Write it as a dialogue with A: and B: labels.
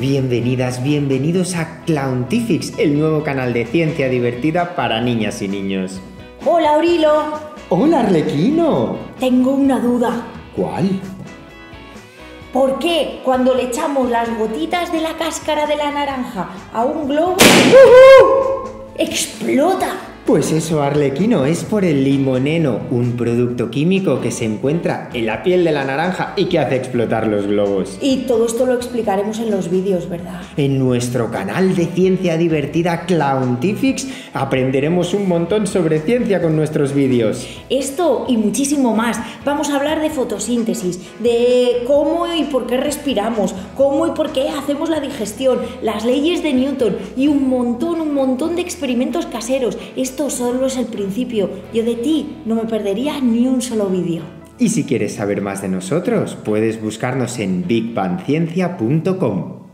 A: Bienvenidas, bienvenidos a Clowntifics, el nuevo canal de ciencia divertida para niñas y niños.
B: Hola, Aurilo.
A: ¡Hola, Arlequino!
B: Tengo una duda.
A: ¿Cuál?
B: ¿Por qué cuando le echamos las gotitas de la cáscara de la naranja a un globo?
A: Pues eso, Arlequino, es por el limoneno, un producto químico que se encuentra en la piel de la naranja y que hace explotar los globos.
B: Y todo esto lo explicaremos en los vídeos, ¿verdad?
A: En nuestro canal de ciencia divertida Clowntifics aprenderemos un montón sobre ciencia con nuestros vídeos.
B: Esto y muchísimo más. Vamos a hablar de fotosíntesis, de cómo y por qué respiramos, cómo y por qué hacemos la digestión, las leyes de Newton y un montón, un montón de experimentos caseros. Esto solo es el principio. Yo de ti no me perdería ni un solo vídeo.
A: Y si quieres saber más de nosotros, puedes buscarnos en bigbanciencia.com.